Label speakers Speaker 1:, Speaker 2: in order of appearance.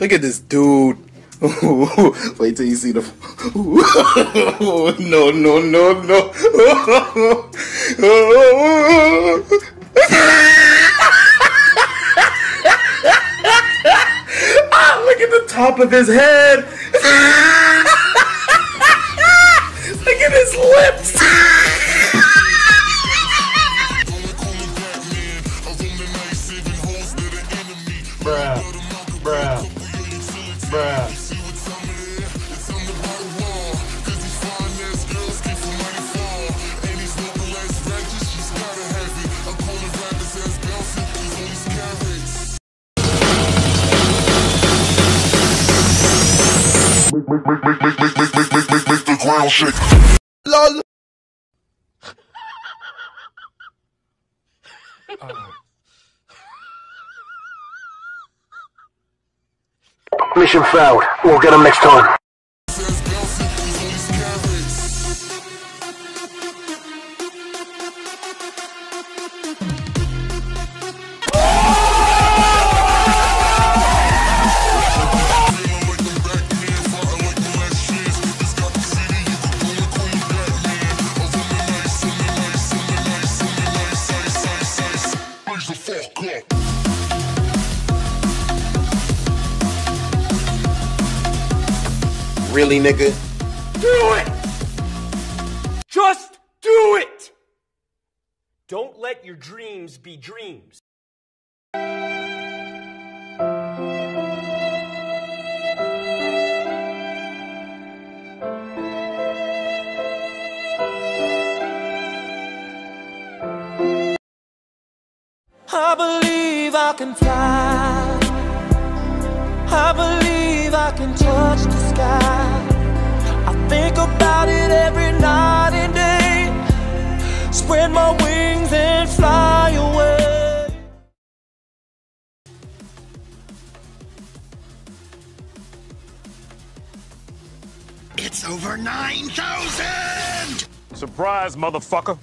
Speaker 1: Look at this dude. Wait till you see the. no, no, no, no. ah, look at the top of his head. LOL.
Speaker 2: Mission failed. We'll get them next time.
Speaker 3: The fuck up.
Speaker 1: Really, nigga?
Speaker 4: Do it! Just do it! Don't let your dreams be dreams.
Speaker 5: Can fly. I believe I can touch the sky. I think about it every night and day. Spread my wings and fly away.
Speaker 3: It's over 9,000!
Speaker 6: Surprise, motherfucker.